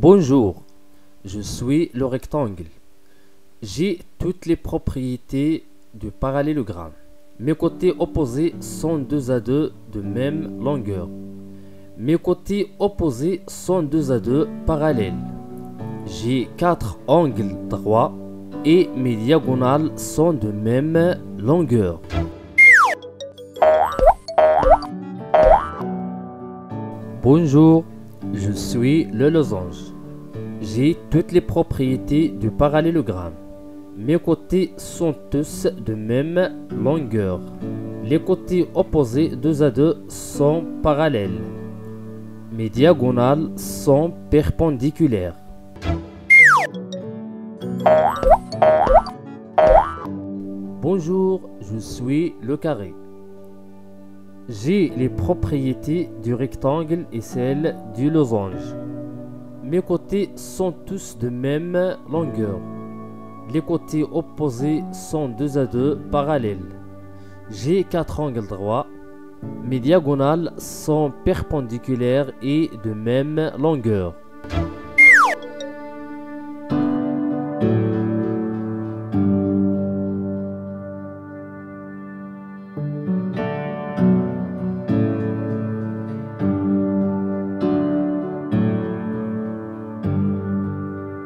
Bonjour, je suis le rectangle. J'ai toutes les propriétés du parallélogramme. Mes côtés opposés sont deux à deux de même longueur. Mes côtés opposés sont deux à deux parallèles. J'ai quatre angles droits et mes diagonales sont de même longueur. Bonjour, je suis le losange. J'ai toutes les propriétés du parallélogramme. Mes côtés sont tous de même longueur. Les côtés opposés deux à deux sont parallèles. Mes diagonales sont perpendiculaires. Bonjour, je suis le carré. J'ai les propriétés du rectangle et celles du losange. Mes côtés sont tous de même longueur. Les côtés opposés sont deux à deux parallèles. J'ai quatre angles droits. Mes diagonales sont perpendiculaires et de même longueur.